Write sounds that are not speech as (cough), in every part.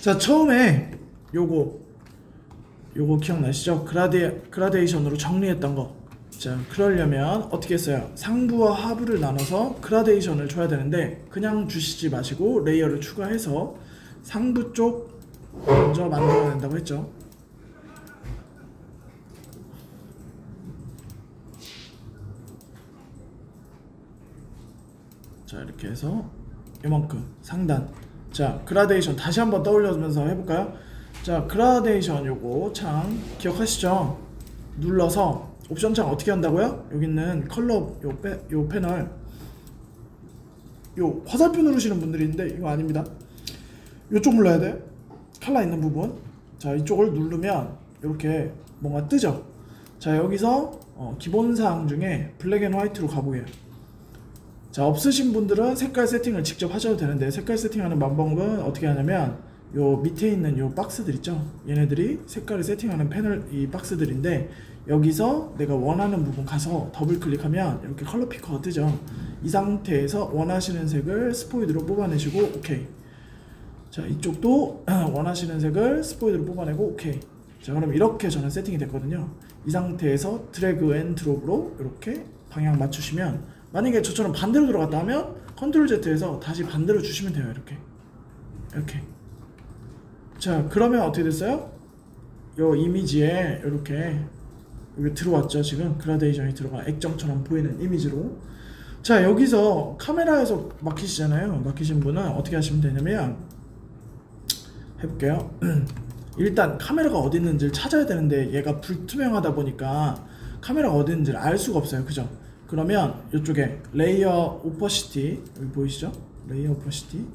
자 처음에 요거 요거 기억나시죠? 그라데, 그라데이션으로 정리했던 거. 자 그러려면 어떻게 했어요? 상부와 하부를 나눠서 그라데이션을 줘야 되는데 그냥 주시지 마시고 layer를 추가해서 상부 쪽 먼저 만들어낸다고 했죠. 자 이렇게 해서 이만큼 상단 자 그라데이션 다시 한번 떠올려주면서 해볼까요? 자 그라데이션 요거 창 기억하시죠? 눌러서 옵션 창 어떻게 한다고요? 여기 있는 컬러 요, 빼, 요 패널. 요 화살표 누르시는 분들이 있는데 이거 아닙니다. 요쪽 눌러야 돼. 칼라 있는 부분. 자 이쪽을 누르면 이렇게 뭔가 뜨죠? 자 여기서 어, 기본 사항 중에 black and white로 가보게요 자 없으신 분들은 색깔 세팅을 직접 하셔도 되는데 색깔 세팅하는 방법은 어떻게 하냐면 요 밑에 있는 요 박스들 있죠? 얘네들이 색깔을 세팅하는 패널 이 박스들인데 여기서 내가 원하는 부분 가서 더블 클릭하면 이렇게 color picker가 뜨죠? 이 상태에서 원하시는 색을 스포이드로 뽑아내시고 오케이. 자 이쪽도 (clears throat) 원하시는 색을 스포이드로 뽑아내고 오케이. 자 그럼 이렇게 저는 세팅이 됐거든요. 이 상태에서 drag and drop으로 이렇게 방향 맞추시면 만약에 저처럼 반대로 들어갔다 하면 control Z에서 다시 반대로 주시면 돼요 이렇게. 이렇게. 자 그러면 어떻게 됐어요? 요 이미지에 이렇게 여기 들어왔죠 지금? 그라데이션이 들어가 액정처럼 보이는 이미지로. 자 여기서 카메라에서 막히시잖아요. 막히신 분은 어떻게 하시면 되냐면 해볼게요. (clears throat) 일단 카메라가 어디 있는지를 찾아야 되는데 얘가 불투명하다 보니까 카메라가 어디 있는지를 알 수가 없어요. 그죠 그러면 이쪽에 layer opacity 여기 보이시죠? layer opacity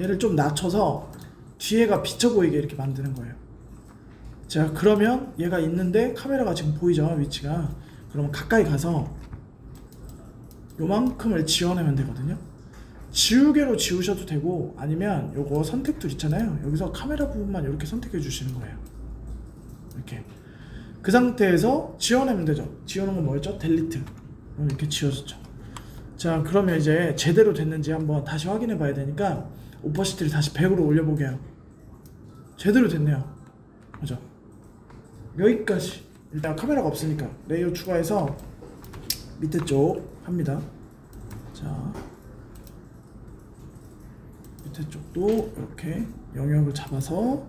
얘를 좀 낮춰서 뒤에가 비쳐 보이게 이렇게 만드는 거예요. 자 그러면 얘가 있는데 카메라가 지금 보이죠 위치가 그러면 가까이 가서 요만큼을 지워내면 되거든요. 지우개로 지우셔도 되고 아니면 요거 선택툴 있잖아요. 여기서 카메라 부분만 이렇게 선택해 주시는 거예요. 이렇게 그 상태에서 지워내면 되죠. 지우는 건 뭐였죠? delete. 이렇게 지워졌죠. 자 그러면 이제 제대로 됐는지 한번 다시 확인해 봐야 되니까 opacity를 다시 100으로 올려보게요. 제대로 됐네요. 그죠? 여기까지 일단 카메라가 없으니까 layer 추가해서 밑에 쪽 합니다. 자 밑에 쪽도 이렇게 영역을 잡아서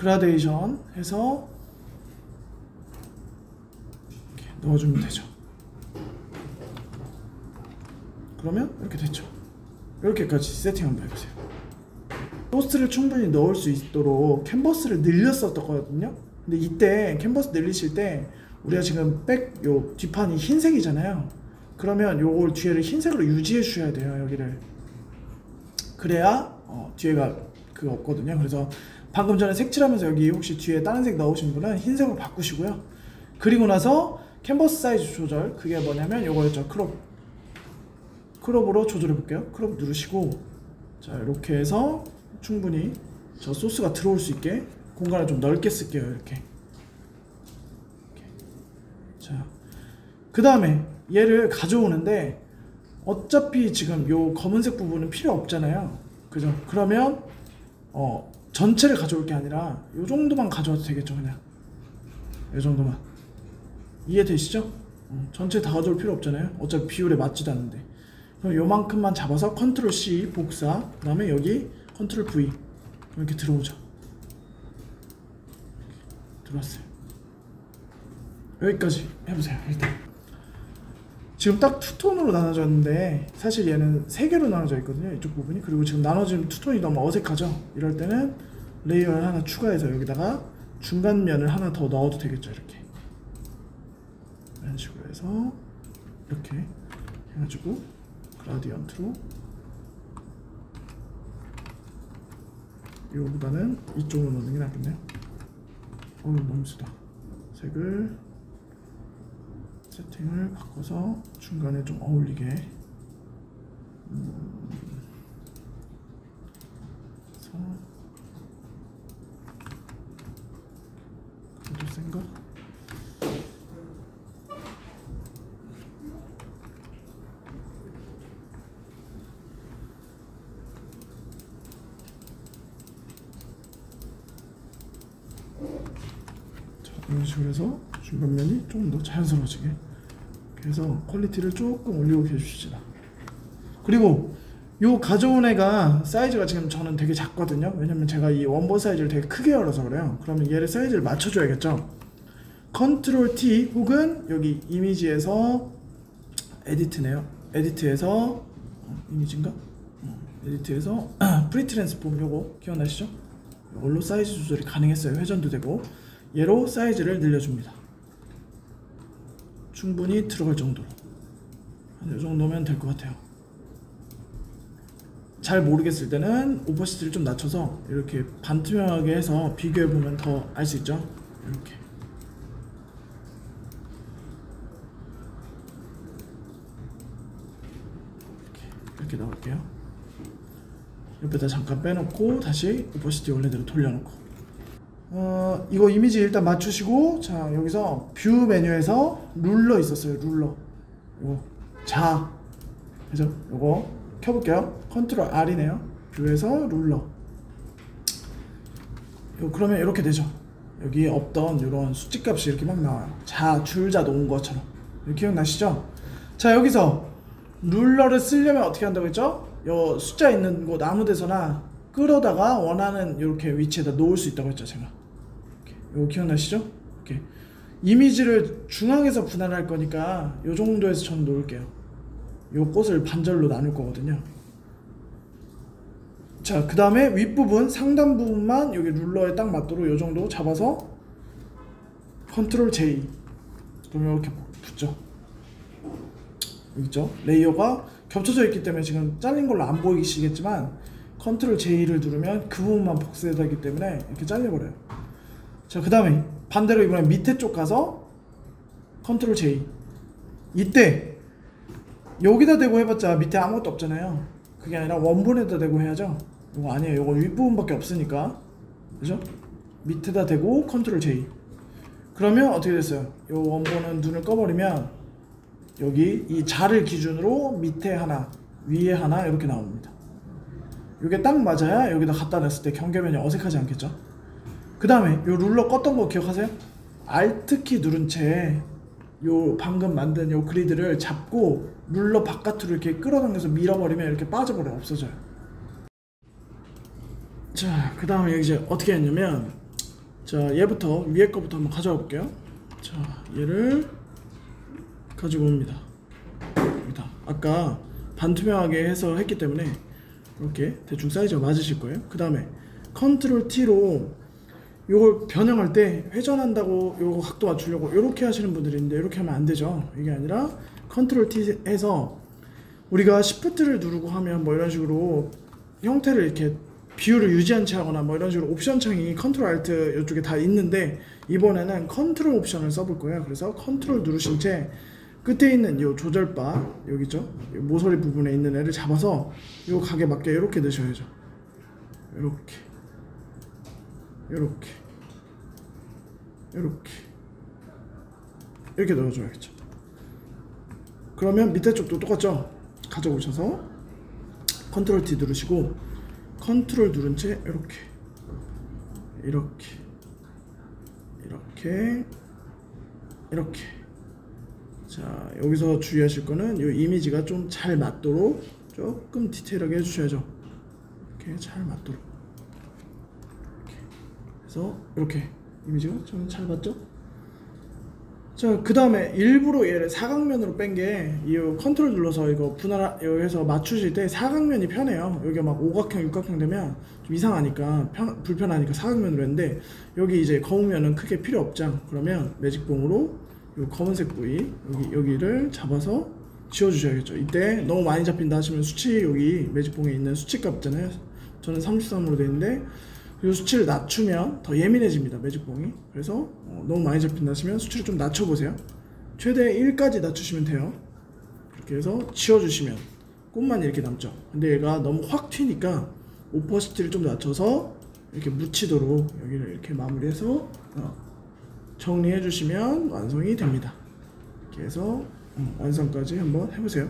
그라데이션 해서 넣어주면 되죠. 그러면 이렇게 됐죠. 이렇게까지 세팅 한번 해보세요. 소스를 충분히 넣을 수 있도록 캔버스를 늘렸었거든요. 근데 이때 캔버스 늘리실 때 우리가 지금 백 요 뒷판이 흰색이잖아요. 그러면 요걸 뒤에를 흰색으로 유지해 주셔야 돼요. 여기를 그래야 어, 뒤에가 그거 없거든요. 그래서 방금 전에 색칠하면서 여기 혹시 뒤에 다른 색 넣으신 분은 흰색으로 바꾸시고요. 그리고 나서 캔버스 사이즈 조절 그게 뭐냐면 요거였죠. crop crop으로 조절해 볼게요. crop 누르시고 자 이렇게 해서 충분히 저 소스가 들어올 수 있게 공간을 좀 넓게 쓸게요. 이렇게. 자, 그 다음에 얘를 가져오는데 어차피 지금 요 검은색 부분은 필요 없잖아요. 그죠? 그러면 어 전체를 가져올 게 아니라 요 정도만 가져와도 되겠죠, 그냥. 요 정도만. 이해되시죠? 어, 전체 다 가져올 필요 없잖아요. 어차피 비율에 맞지도 않는데. 그럼 요만큼만 잡아서 control C 복사, 그 다음에 여기 control V 이렇게 들어오죠. 들어왔어요. 여기까지 해보세요. 일단 지금 딱 two-tone으로 나눠졌는데 사실 얘는 세 개로 나눠져 있거든요. 이쪽 부분이 그리고 지금 나눠진 two-tone이 너무 어색하죠. 이럴 때는 layer를 하나 추가해서 여기다가 중간 면을 하나 더 넣어도 되겠죠. 이렇게 이런 식으로 해서 이렇게 해가지고 gradient로 이거보다는 이쪽으로 넣는 게 낫겠네요. 어우 너무 쓰다. 색을 세팅을 바꿔서 중간에 좀 어울리게 음, 그래도 센가? 이런 식으로 해서 중간면이 조금 더 자연스러워지게. 그래서 퀄리티를 조금 올리고 가십시다. 그리고 요 가져온 애가 사이즈가 지금 저는 되게 작거든요. 왜냐면 제가 이 원본 사이즈를 되게 크게 열어서 그래요. 그러면 얘를 사이즈를 맞춰줘야겠죠? control T 혹은 여기 이미지에서 edit네요. edit에서 어, 이미지인가? 어, edit에서 (clears throat) free transform 요거 기억나시죠? 이걸로 사이즈 조절이 가능했어요. 회전도 되고 얘로 사이즈를 늘려줍니다. 충분히 들어갈 정도로. 한 이 정도면 될 것 같아요. 잘 모르겠을 때는 오퍼시티를 좀 낮춰서 이렇게 반투명하게 해서 비교해 보면 더 알 수 있죠? 이렇게. 이렇게 나올게요. 옆에다 잠깐 빼놓고 다시 opacity 원래대로 돌려놓고 어 이거 이미지 일단 맞추시고 자 여기서 view 메뉴에서 ruler 있었어요 ruler. 이거. 자. 그죠? 이거 켜볼게요. control R이네요. view에서 ruler. 요 그러면 이렇게 되죠. 여기 없던 이런 수치값이 이렇게 막 나와요. 자 줄자 놓은 것처럼. 기억나시죠? 자 여기서 룰러를 쓰려면 어떻게 한다고 했죠? 요 숫자 있는 곳 아무 데서나 끌어다가 원하는 이렇게 위치에다 놓을 수 있다고 했죠 제가. 요 기억나시죠 이렇게 이미지를 중앙에서 분할할 거니까 요 정도에서 전 놓을게요 요 꽃을 반절로 나눌 거거든요 자, 그 다음에 윗부분, 상단 부분만 여기 룰러에 딱 맞도록 요 정도 잡아서 control J. 그러면 이렇게 붙죠. 있죠? layer가 겹쳐져 있기 때문에 지금 잘린 걸로 안 보이시겠지만 control J를 누르면 그 부분만 복사되기 때문에 이렇게 잘려버려요. 자, 그 다음에 반대로 이번에 밑에 쪽 가서 control J. 이때 여기다 대고 해봤자 밑에 아무것도 없잖아요. 그게 아니라 원본에다 대고 해야죠. 이거 아니에요. 이거 윗부분밖에 없으니까. 그죠? 밑에다 대고 컨트롤 J. 그러면 어떻게 됐어요? 이 원본은 눈을 꺼버리면 여기 이 자를 기준으로 밑에 하나, 위에 하나 이렇게 나옵니다. 이게 딱 맞아야 여기다 갖다 냈을 때 경계면이 어색하지 않겠죠? 그 다음에 이 룰러 껐던 거 기억하세요? Alt키 누른 채 요 방금 만든 요 그리드를 잡고 룰러 바깥으로 이렇게 끌어당겨서 밀어버리면 이렇게 빠져버려 없어져요. 자, 그 다음에 이제 어떻게 했냐면 자 얘부터 위에 거부터 한번 가져와 볼게요. 자, 얘를 가지고 옵니다. 아까 반투명하게 해서 했기 때문에 이렇게 대충 사이즈가 맞으실 거예요. 그 다음에 컨트롤 T로 요걸 변형할 때 회전한다고 요거 각도 맞추려고 이렇게 하시는 분들이 있는데 이렇게 하면 안 되죠. 이게 아니라 컨트롤 T 해서 우리가 시프트를 누르고 하면 뭐 이런 식으로 형태를 이렇게 비율을 유지한 채 하거나 뭐 이런 식으로 옵션 창이 컨트롤 Alt 이쪽에 다 있는데 이번에는 컨트롤 옵션을 써볼 거예요. 그래서 컨트롤 누르신 채 끝에 있는 요 조절바 여기죠. 요 모서리 부분에 있는 애를 잡아서 요 각에 맞게 이렇게 넣으셔야죠. 이렇게 이렇게 이렇게 이렇게 넣어줘야겠죠. 그러면 밑에 쪽도 똑같죠? 가져오셔서 컨트롤 T 누르시고 컨트롤 누른 채 이렇게 이렇게 이렇게 이렇게 자 여기서 주의하실 거는 이 이미지가 좀 잘 맞도록 조금 디테일하게 해주셔야죠 이렇게 잘 맞도록 이렇게 해서 이렇게 이미지가 좀 잘 맞죠? 자, 그 다음에 일부러 얘를 사각면으로 뺀 게 이 컨트롤 눌러서 이거 분할 여기서 맞추실 때 사각면이 편해요. 여기가 막 오각형, 육각형 되면 좀 이상하니까 편, 불편하니까 사각면으로 했는데 여기 이제 검은면은 크게 필요 없죠. 그러면 매직봉으로 이 검은색 부위 여기 여기를 잡아서 지워주셔야겠죠. 이때 너무 많이 잡힌다 하시면 수치 여기 매직봉에 있는 수치값 있잖아요. 저는 33으로 되어 있는데 이 수치를 낮추면 더 예민해집니다 매직봉이 그래서 어, 너무 많이 잡힌다 하시면 수치를 좀 낮춰보세요 최대 1까지 낮추시면 돼요 이렇게 해서 지워주시면 꽃만 이렇게 남죠 근데 얘가 너무 확 튀니까 오퍼시티를 좀 낮춰서 이렇게 묻히도록 여기를 이렇게 마무리해서 어, 정리해 주시면 완성이 됩니다. 이렇게 해서 음, 완성까지 한번 해보세요